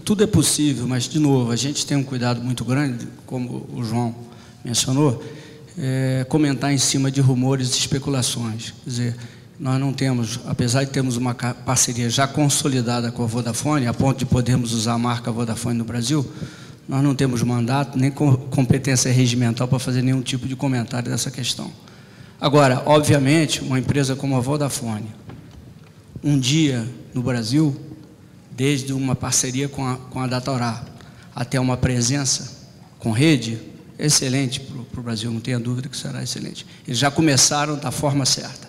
Tudo é possível, mas, de novo, a gente tem um cuidado muito grande, como o João mencionou, é, comentar em cima de rumores e especulações. Quer dizer, nós não temos, apesar de termos uma parceria já consolidada com a Vodafone, a ponto de podermos usar a marca Vodafone no Brasil, nós não temos mandato nem competência regimental para fazer nenhum tipo de comentário dessa questão. Agora, obviamente, uma empresa como a Vodafone, um dia no Brasil, desde uma parceria com a, com a Datorá até uma presença com rede, excelente para o Brasil, não tenha dúvida que será excelente. Eles já começaram da forma certa,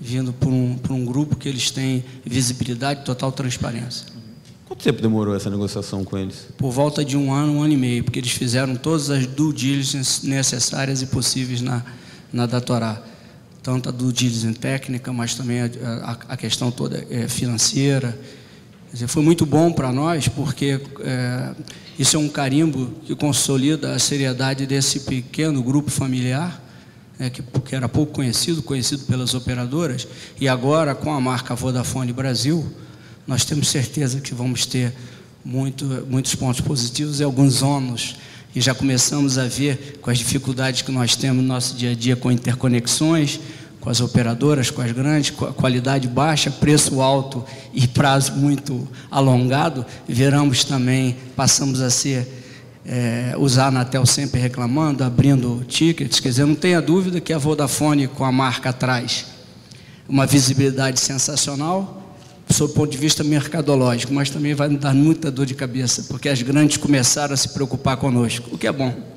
vindo por um, por um grupo que eles têm visibilidade total transparência. Quanto tempo demorou essa negociação com eles? Por volta de um ano, um ano e meio, porque eles fizeram todas as due diligence necessárias e possíveis na, na Datorá. Tanto a due diligence técnica, mas também a, a, a questão toda é, financeira, Dizer, foi muito bom para nós, porque é, isso é um carimbo que consolida a seriedade desse pequeno grupo familiar, é, que, que, era pouco conhecido, conhecido pelas operadoras, e agora com a marca Vodafone Brasil, nós temos certeza que vamos ter muito, muitos pontos positivos e alguns ônus. E já começamos a ver com as dificuldades que nós temos no nosso dia a dia com interconexões, com as operadoras, com as grandes, com qualidade baixa, preço alto e prazo muito alongado, veramos também, passamos a ser, é, usar a Anatel sempre reclamando, abrindo tickets, quer dizer, não tenha dúvida que a Vodafone com a marca atrás, uma visibilidade sensacional, sob o ponto de vista mercadológico, mas também vai nos dar muita dor de cabeça, porque as grandes começaram a se preocupar conosco, o que é bom.